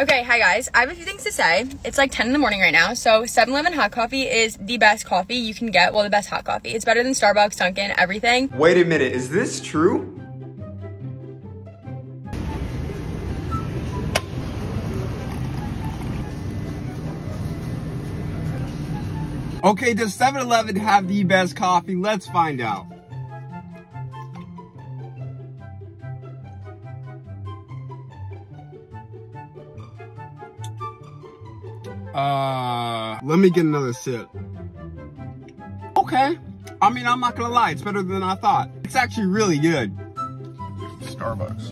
Okay, hi guys. I have a few things to say. It's like 10 in the morning right now. So 7-Eleven hot coffee is the best coffee you can get. Well, the best hot coffee. It's better than Starbucks, Dunkin', everything. Wait a minute, is this true? Okay, does 7-Eleven have the best coffee? Let's find out. Uh, let me get another sip. Okay. I mean, I'm not gonna lie, it's better than I thought. It's actually really good. Starbucks.